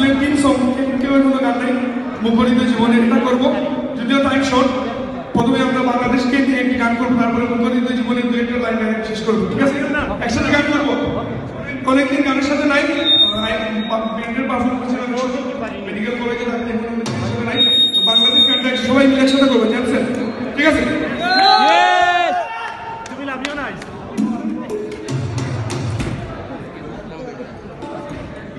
স্কুলের তিন সং কেউ কোনো গান নেই মুখরিত জীবনে এটা করব। যদিও টাইম শর্ট প্রথমে আমরা বাংলাদেশকে নিয়ে একটি গান করব, তারপরে মুখরিত জীবনের দু একটা লাইন গান শেষ করব। ঠিক আছে? একসাথে গান করব। অনেকদিন গানের সাথে নাই ব্যান্ডের পারফর্ম করছিলাম মেডিকেল কলেজে থাকতে নাই। বাংলাদেশ গানটা সবাই মিলে একসাথে করব।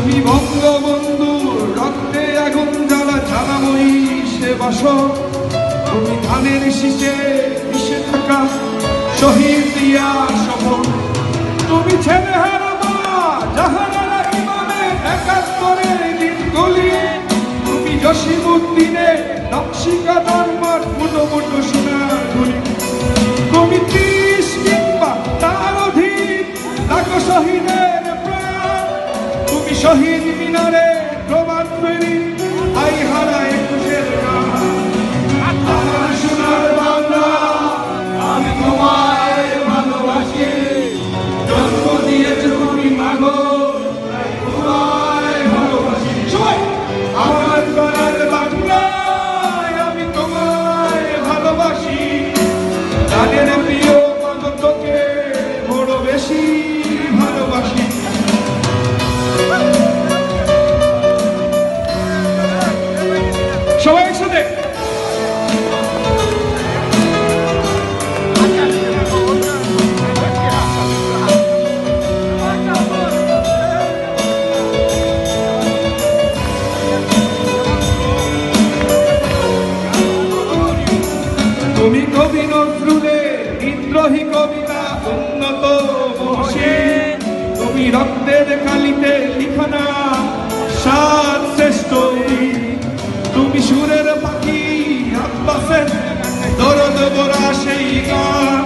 তুমি বঙ্গবন্ধু রক্তে আগুন জ্বালা জ্বালাময়ী সে বাস তুমি ধানের শীষে মিশে থাকা শহীদ দিয়া সফল তুমি ছেলে একাত্তরের দিনগুলি তুমি তুমি কিংবা তার লাখো শহীদের তুমি শহীদ মিনারে প্রমাণ তৈরি আই হারা একুশের আমার সোনার বাংলা, আমি তোমায় ভালোবাসি। জন্ম দিয়েছে তুমি, মাগো। আমার গলার বাংলায় আমি তোমায় ভালোবাসি। গানের প্রিয় মাগো তোকে বড় বেশি। লিখনা সাত শ্রেষ্ঠ তুমি সুরের পাখি, আব্বাসের দরদ বরা সেই গান।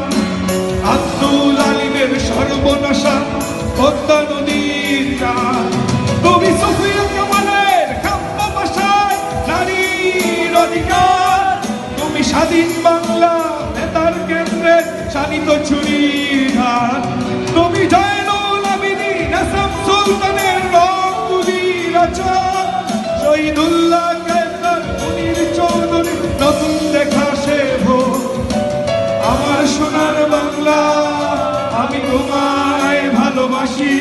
আব্দুল আলিমের সর্বনাশা পদ্মা নদীর তুমি সুফিয়া কামালের কাব্য ভাষায় নারীর অধিকার। তুমি স্বাধীন বাংলা নেতার কেন্দ্রে শানিত ছুরির তুমি জয়নুল আবিদিন আসাম সুলতানের রচা শহীদুল্লাহ কেন্দ্র মুনির চৌধুরী নতুন দেখা সে আমার সোনার বাংলা, আমি তোমায় ভালোবাসি।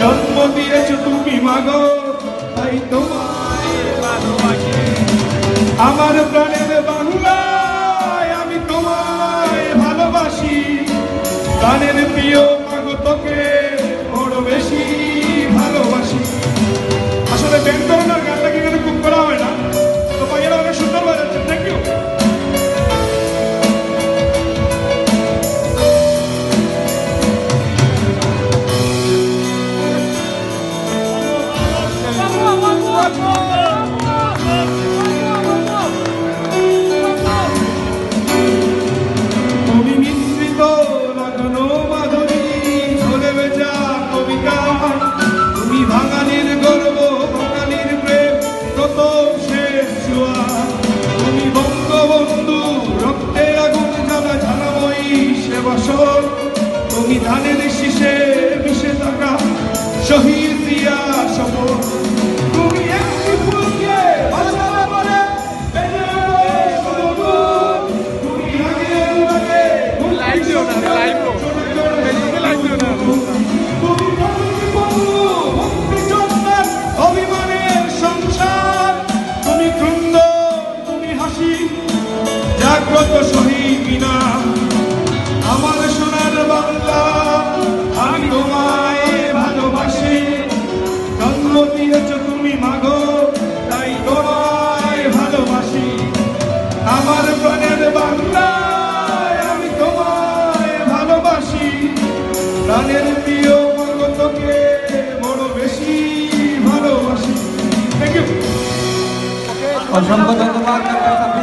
জন্ম দিয়েছ তুমি মাগো, তাই তোমায় ভালোবাসি। আমার প্রাণের বাংলায় আমি তোমায় ভালোবাসি। গানের প্রিয় বাসর তুমি ধানের Nós vamos abandonar a